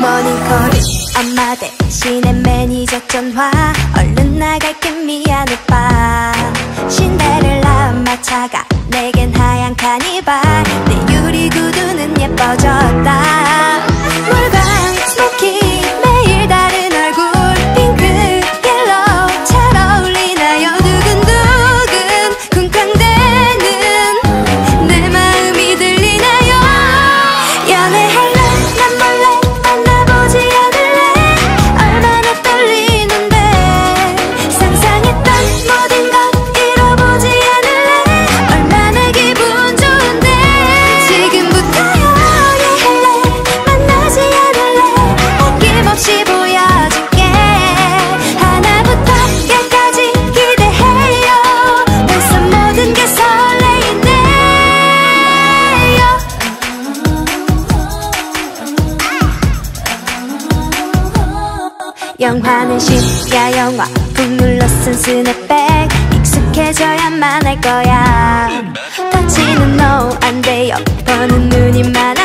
머니거리 엄마 대신에 매니저 전화. 얼른 나갈게 미안해 밤 신데렐라 영화는 심야 영화. 풍물로 쓴 스냅백. 익숙해져야만 할 거야. 터치는 no 안 돼요. 버는 눈이 많아.